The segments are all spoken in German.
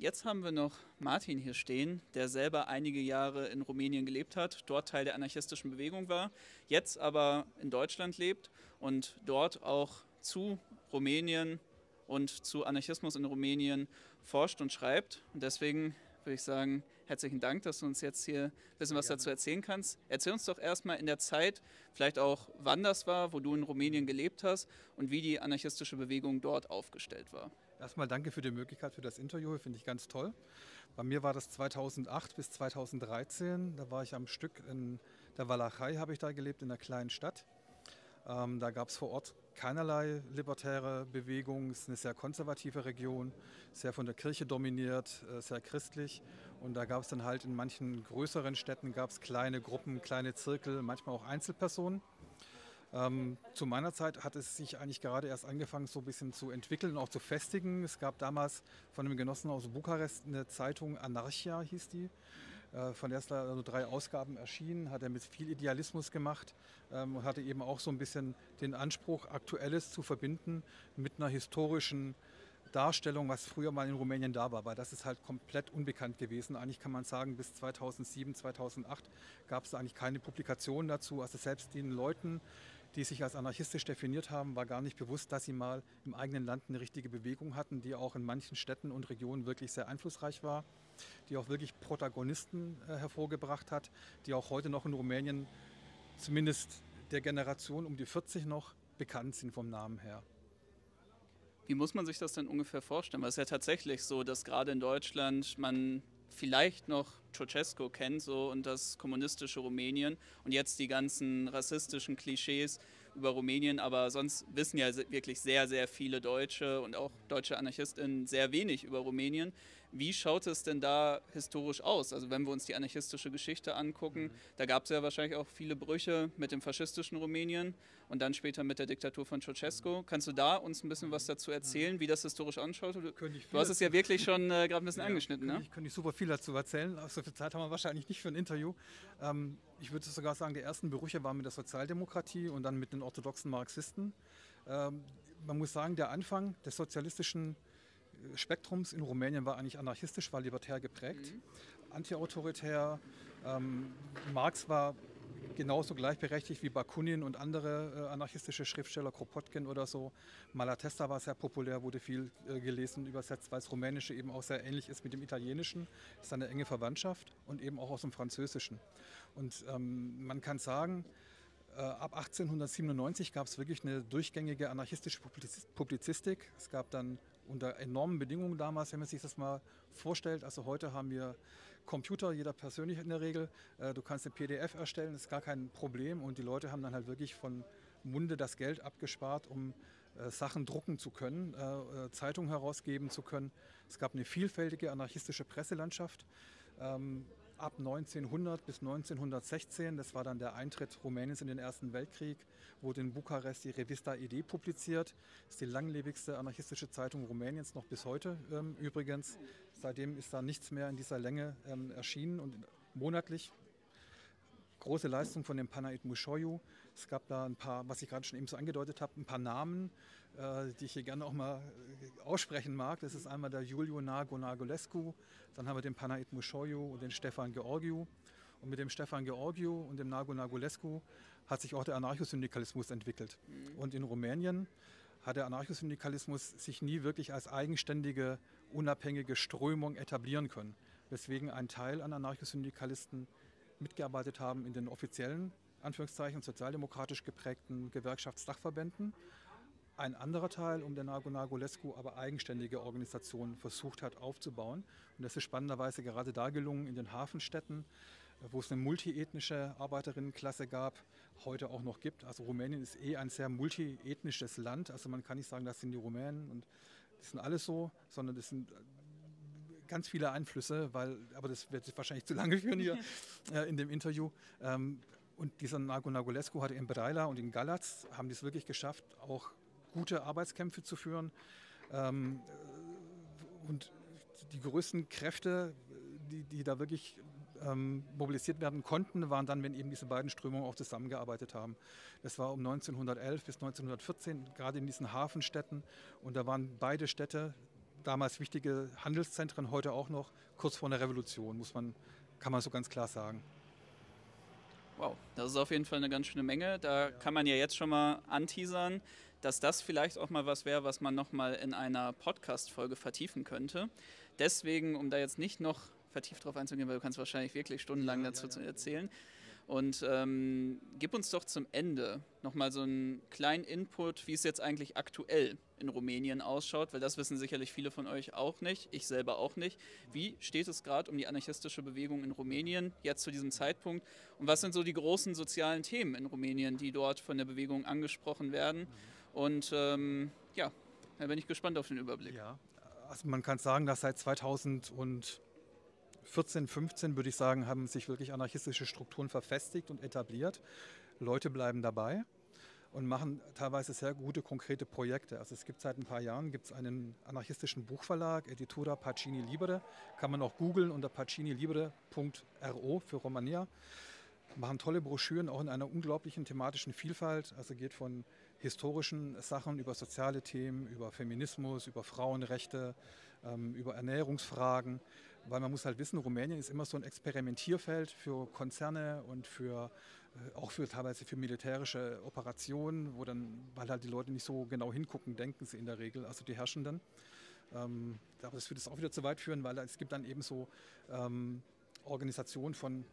jetzt haben wir noch Martin hier stehen, der selber einige Jahre in Rumänien gelebt hat, dort Teil der anarchistischen Bewegung war, jetzt aber in Deutschland lebt und dort auch zu Rumänien und zu Anarchismus in Rumänien forscht und schreibt. Und deswegen würde ich sagen, herzlichen Dank, dass du uns jetzt hier ein bisschen was dazu erzählen kannst. Erzähl uns doch erstmal in der Zeit, vielleicht auch wann das war, wo du in Rumänien gelebt hast und wie die anarchistische Bewegung dort aufgestellt war. Erstmal danke für die Möglichkeit für das Interview, finde ich ganz toll. Bei mir war das 2008 bis 2013, da war ich am Stück in der Walachei, habe ich da gelebt, in einer kleinen Stadt. Ähm, da gab es vor Ort keinerlei libertäre Bewegung. Es ist eine sehr konservative Region, sehr von der Kirche dominiert, äh, sehr christlich. Und da gab es dann halt in manchen größeren Städten gab es kleine Gruppen, kleine Zirkel, manchmal auch Einzelpersonen. Ähm, zu meiner Zeit hat es sich eigentlich gerade erst angefangen, so ein bisschen zu entwickeln und auch zu festigen. Es gab damals von einem Genossen aus Bukarest eine Zeitung, Anarchia hieß die. Äh, von der ist da also drei Ausgaben erschienen, hat er mit viel Idealismus gemacht ähm, und hatte eben auch so ein bisschen den Anspruch, Aktuelles zu verbinden mit einer historischen Darstellung, was früher mal in Rumänien da war, weil das ist halt komplett unbekannt gewesen. Eigentlich kann man sagen, bis 2007, 2008 gab es eigentlich keine Publikationen dazu. Also selbst den Leuten, die sich als anarchistisch definiert haben, war gar nicht bewusst, dass sie mal im eigenen Land eine richtige Bewegung hatten, die auch in manchen Städten und Regionen wirklich sehr einflussreich war, die auch wirklich Protagonisten äh, hervorgebracht hat, die auch heute noch in Rumänien zumindest der Generation um die 40 noch bekannt sind vom Namen her. Wie muss man sich das denn ungefähr vorstellen? Weil es ist ja tatsächlich so, dass gerade in Deutschland man vielleicht noch Ceausescu kennt so und das kommunistische Rumänien und jetzt die ganzen rassistischen Klischees über Rumänien, aber sonst wissen ja wirklich sehr, sehr viele Deutsche und auch deutsche AnarchistInnen sehr wenig über Rumänien. Wie schaut es denn da historisch aus? Also wenn wir uns die anarchistische Geschichte angucken, mhm. da gab es ja wahrscheinlich auch viele Brüche mit dem faschistischen Rumänien und dann später mit der Diktatur von Ceausescu. Kannst du da uns ein bisschen was dazu erzählen, wie das historisch anschaut? Du, du hast es ja wirklich schon äh, gerade ein bisschen ja, angeschnitten, könnte ne? Ich könnte ich super viel dazu erzählen. So viel Zeit haben wir wahrscheinlich nicht für ein Interview. Ähm, ich würde sogar sagen, die ersten Brüche waren mit der Sozialdemokratie und dann mit den orthodoxen Marxisten. Ähm, man muss sagen, der Anfang des sozialistischen Spektrums in Rumänien war eigentlich anarchistisch, war libertär geprägt, mhm. antiautoritär. Ähm, Marx war genauso gleichberechtigt wie Bakunin und andere äh, anarchistische Schriftsteller, Kropotkin oder so. Malatesta war sehr populär, wurde viel äh, gelesen, übersetzt, weil das Rumänische eben auch sehr ähnlich ist mit dem Italienischen. Das ist eine enge Verwandtschaft und eben auch aus dem Französischen. Und ähm, man kann sagen, äh, ab 1897 gab es wirklich eine durchgängige anarchistische Publizistik. Es gab dann unter enormen Bedingungen damals, wenn man sich das mal vorstellt. Also heute haben wir Computer, jeder persönlich in der Regel. Äh, du kannst eine PDF erstellen, das ist gar kein Problem. Und die Leute haben dann halt wirklich von Munde das Geld abgespart, um äh, Sachen drucken zu können, äh, Zeitungen herausgeben zu können. Es gab eine vielfältige anarchistische Presselandschaft. Ab 1900 bis 1916, das war dann der Eintritt Rumäniens in den Ersten Weltkrieg, wurde in Bukarest die Revista ID publiziert. Das ist die langlebigste anarchistische Zeitung Rumäniens, noch bis heute ähm, übrigens. Seitdem ist da nichts mehr in dieser Länge ähm, erschienen und monatlich große Leistung von dem Panaid Mushoyu. Es gab da ein paar, was ich gerade schon eben so angedeutet habe, ein paar Namen, die ich hier gerne auch mal äh, aussprechen mag. Das ist einmal der Julio Nago Nagolescu, dann haben wir den Panaid Mushoyu und den Stefan Georgiou. Und mit dem Stefan Georgiou und dem Nago Nagolescu hat sich auch der Anarchosyndikalismus entwickelt. Mhm. Und in Rumänien hat der Anarchosyndikalismus sich nie wirklich als eigenständige, unabhängige Strömung etablieren können. Weswegen ein Teil an Anarchosyndikalisten mitgearbeitet haben in den offiziellen, Anführungszeichen, sozialdemokratisch geprägten Gewerkschaftsdachverbänden. Ein anderer Teil um den Nago Nagolescu aber eigenständige Organisationen versucht hat aufzubauen. Und das ist spannenderweise gerade da gelungen in den Hafenstädten, wo es eine multiethnische Arbeiterinnenklasse gab, heute auch noch gibt. Also Rumänien ist eh ein sehr multiethnisches Land. Also man kann nicht sagen, das sind die Rumänen und das sind alles so, sondern das sind ganz viele Einflüsse, weil, aber das wird wahrscheinlich zu lange führen hier äh, in dem Interview. Ähm, und dieser Nago Nagolescu hatte in Braila und in Galatz, haben die es wirklich geschafft, auch gute Arbeitskämpfe zu führen. Ähm, und die größten Kräfte, die, die da wirklich ähm, mobilisiert werden konnten, waren dann, wenn eben diese beiden Strömungen auch zusammengearbeitet haben. Das war um 1911 bis 1914, gerade in diesen Hafenstädten. Und da waren beide Städte damals wichtige Handelszentren, heute auch noch, kurz vor einer Revolution, muss man, kann man so ganz klar sagen. Wow, das ist auf jeden Fall eine ganz schöne Menge. Da ja. kann man ja jetzt schon mal anteasern, dass das vielleicht auch mal was wäre, was man nochmal in einer Podcast-Folge vertiefen könnte. Deswegen, um da jetzt nicht noch vertieft drauf einzugehen, weil du kannst wahrscheinlich wirklich stundenlang ja, dazu ja, erzählen. Und ähm, gib uns doch zum Ende nochmal so einen kleinen Input, wie es jetzt eigentlich aktuell in Rumänien ausschaut, weil das wissen sicherlich viele von euch auch nicht, ich selber auch nicht. Wie steht es gerade um die anarchistische Bewegung in Rumänien jetzt zu diesem Zeitpunkt? Und was sind so die großen sozialen Themen in Rumänien, die dort von der Bewegung angesprochen werden? Und ähm, ja, da bin ich gespannt auf den Überblick. Ja, also man kann sagen, dass seit 2000 und 14, 15 würde ich sagen, haben sich wirklich anarchistische Strukturen verfestigt und etabliert. Leute bleiben dabei und machen teilweise sehr gute, konkrete Projekte. Also es gibt seit ein paar Jahren gibt's einen anarchistischen Buchverlag, Editura Pacini Libre, kann man auch googeln unter pacinilibre.ro für Romania. Machen tolle Broschüren, auch in einer unglaublichen thematischen Vielfalt. Also geht von historischen Sachen über soziale Themen, über Feminismus, über Frauenrechte, ähm, über Ernährungsfragen weil man muss halt wissen, Rumänien ist immer so ein Experimentierfeld für Konzerne und für äh, auch für teilweise für militärische Operationen, wo dann, weil halt die Leute nicht so genau hingucken, denken sie in der Regel, also die Herrschenden. Ähm, aber das würde es auch wieder zu weit führen, weil es gibt dann eben so ähm, Organisationen von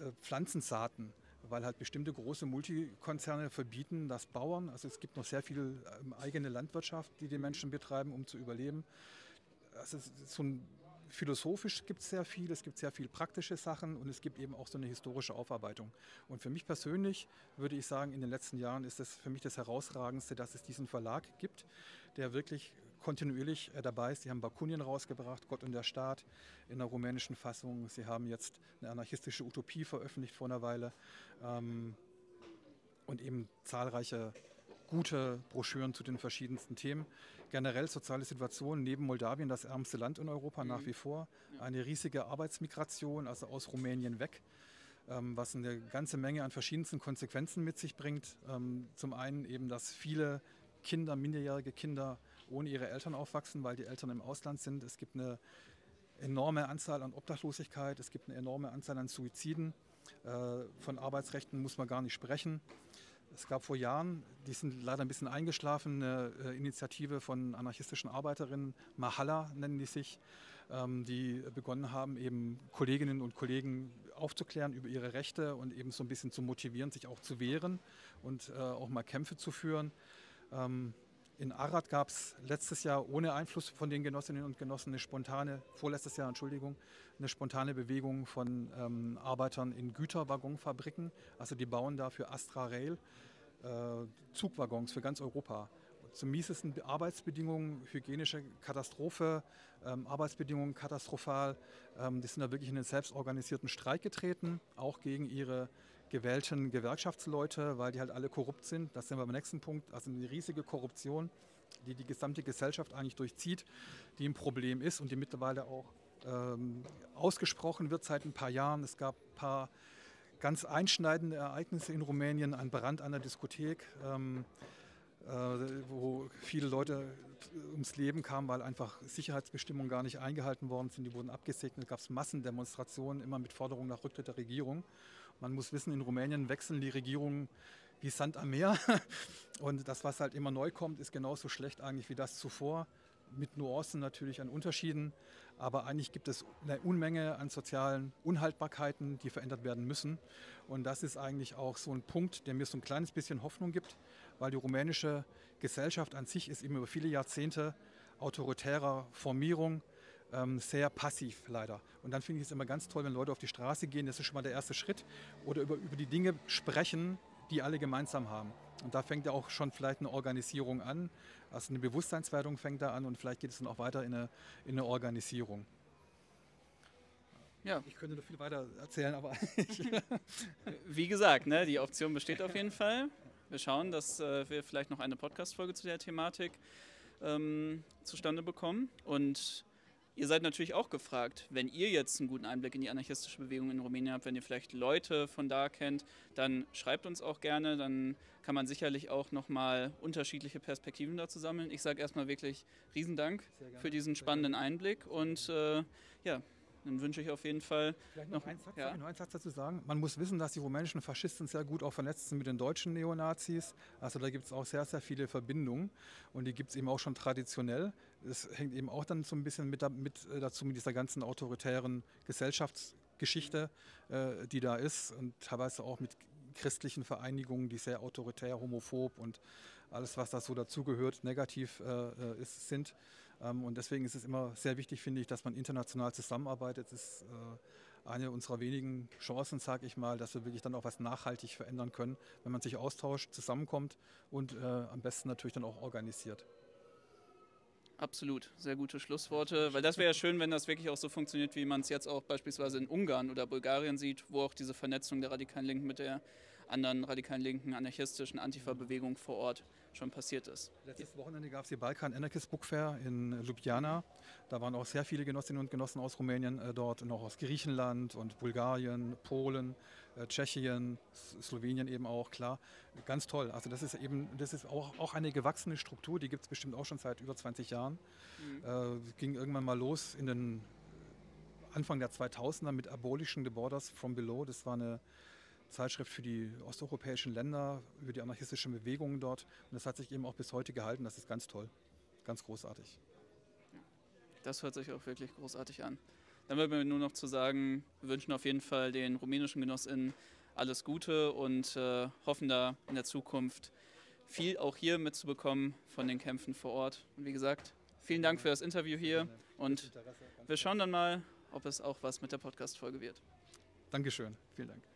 äh, Pflanzensaaten, weil halt bestimmte große Multikonzerne verbieten, dass Bauern, also es gibt noch sehr viel ähm, eigene Landwirtschaft, die die Menschen betreiben, um zu überleben. Also so ein philosophisch gibt es sehr viel, es gibt sehr viel praktische Sachen und es gibt eben auch so eine historische Aufarbeitung. Und für mich persönlich würde ich sagen, in den letzten Jahren ist es für mich das Herausragendste, dass es diesen Verlag gibt, der wirklich kontinuierlich äh, dabei ist. Sie haben Bakunien rausgebracht, Gott und der Staat in der rumänischen Fassung. Sie haben jetzt eine anarchistische Utopie veröffentlicht vor einer Weile ähm, und eben zahlreiche gute Broschüren zu den verschiedensten Themen. Generell soziale Situation neben Moldawien das ärmste Land in Europa mhm. nach wie vor. Eine riesige Arbeitsmigration, also aus Rumänien weg, ähm, was eine ganze Menge an verschiedensten Konsequenzen mit sich bringt. Ähm, zum einen eben, dass viele Kinder, minderjährige Kinder ohne ihre Eltern aufwachsen, weil die Eltern im Ausland sind. Es gibt eine enorme Anzahl an Obdachlosigkeit, es gibt eine enorme Anzahl an Suiziden. Äh, von Arbeitsrechten muss man gar nicht sprechen. Es gab vor Jahren, die sind leider ein bisschen eingeschlafen, eine äh, Initiative von anarchistischen Arbeiterinnen, Mahalla nennen die sich, ähm, die begonnen haben, eben Kolleginnen und Kollegen aufzuklären über ihre Rechte und eben so ein bisschen zu motivieren, sich auch zu wehren und äh, auch mal Kämpfe zu führen. In Arad gab es letztes Jahr ohne Einfluss von den Genossinnen und Genossen eine spontane, vorletztes Jahr, Entschuldigung, eine spontane Bewegung von ähm, Arbeitern in Güterwaggonfabriken. Also die bauen da für Astra Rail äh, Zugwaggons für ganz Europa. Zum miesesten Arbeitsbedingungen, hygienische Katastrophe, ähm, Arbeitsbedingungen katastrophal. Ähm, die sind da wirklich in den selbstorganisierten Streik getreten, auch gegen ihre gewählten Gewerkschaftsleute, weil die halt alle korrupt sind. Das sind wir beim nächsten Punkt. Also eine riesige Korruption, die die gesamte Gesellschaft eigentlich durchzieht, die ein Problem ist und die mittlerweile auch ähm, ausgesprochen wird seit ein paar Jahren. Es gab ein paar ganz einschneidende Ereignisse in Rumänien, ein Brand an der Diskothek, ähm, äh, wo viele Leute ums Leben kamen, weil einfach Sicherheitsbestimmungen gar nicht eingehalten worden sind. Die wurden abgesegnet, gab es Massendemonstrationen, immer mit Forderungen nach Rücktritt der Regierung. Man muss wissen, in Rumänien wechseln die Regierungen wie Sand am Meer. Und das, was halt immer neu kommt, ist genauso schlecht eigentlich wie das zuvor. Mit Nuancen natürlich an Unterschieden. Aber eigentlich gibt es eine Unmenge an sozialen Unhaltbarkeiten, die verändert werden müssen. Und das ist eigentlich auch so ein Punkt, der mir so ein kleines bisschen Hoffnung gibt, weil die rumänische Gesellschaft an sich ist eben über viele Jahrzehnte autoritärer Formierung ähm, sehr passiv leider. Und dann finde ich es immer ganz toll, wenn Leute auf die Straße gehen, das ist schon mal der erste Schritt, oder über, über die Dinge sprechen, die alle gemeinsam haben. Und da fängt ja auch schon vielleicht eine Organisierung an, also eine Bewusstseinswertung fängt da an und vielleicht geht es dann auch weiter in eine, in eine Organisierung. Ja. Ich könnte noch viel weiter erzählen, aber wie gesagt, ne, die Option besteht auf jeden Fall. Wir schauen, dass äh, wir vielleicht noch eine Podcast-Folge zu der Thematik ähm, zustande bekommen. Und Ihr seid natürlich auch gefragt, wenn ihr jetzt einen guten Einblick in die anarchistische Bewegung in Rumänien habt, wenn ihr vielleicht Leute von da kennt, dann schreibt uns auch gerne, dann kann man sicherlich auch nochmal unterschiedliche Perspektiven dazu sammeln. Ich sage erstmal wirklich Riesendank für diesen spannenden Einblick und äh, ja, dann wünsche ich auf jeden Fall Vielleicht noch, noch, einen, Satz, ja? noch einen Satz dazu sagen. Man muss wissen, dass die rumänischen Faschisten sehr gut auch vernetzt sind mit den deutschen Neonazis. Also da gibt es auch sehr, sehr viele Verbindungen und die gibt es eben auch schon traditionell. Es hängt eben auch dann so ein bisschen mit, mit äh, dazu mit dieser ganzen autoritären Gesellschaftsgeschichte, äh, die da ist und teilweise auch mit christlichen Vereinigungen, die sehr autoritär, homophob und alles, was da so dazugehört, negativ äh, äh ist, sind. Ähm, und deswegen ist es immer sehr wichtig, finde ich, dass man international zusammenarbeitet. Das ist äh, eine unserer wenigen Chancen, sage ich mal, dass wir wirklich dann auch was nachhaltig verändern können, wenn man sich austauscht, zusammenkommt und äh, am besten natürlich dann auch organisiert. Absolut, sehr gute Schlussworte, weil das wäre ja schön, wenn das wirklich auch so funktioniert, wie man es jetzt auch beispielsweise in Ungarn oder Bulgarien sieht, wo auch diese Vernetzung der radikalen Linken mit der anderen radikalen linken anarchistischen Antifa-Bewegung vor Ort schon passiert ist. Letztes Wochenende gab es die Balkan Anarchist Book Fair in Ljubljana. Da waren auch sehr viele Genossinnen und Genossen aus Rumänien äh, dort und auch aus Griechenland und Bulgarien, Polen, äh, Tschechien, Slowenien eben auch, klar. Ganz toll. Also das ist eben, das ist auch, auch eine gewachsene Struktur, die gibt es bestimmt auch schon seit über 20 Jahren. Mhm. Äh, ging irgendwann mal los in den Anfang der 2000er mit Abolition the Borders from Below. Das war eine Zeitschrift für die osteuropäischen Länder, über die anarchistischen Bewegungen dort. Und das hat sich eben auch bis heute gehalten. Das ist ganz toll, ganz großartig. Das hört sich auch wirklich großartig an. Dann bleibt mir nur noch zu sagen, wir wünschen auf jeden Fall den rumänischen GenossInnen alles Gute und äh, hoffen da in der Zukunft viel auch hier mitzubekommen von den Kämpfen vor Ort. Und wie gesagt, vielen Dank für das Interview hier und wir schauen dann mal, ob es auch was mit der Podcast-Folge wird. Dankeschön, vielen Dank.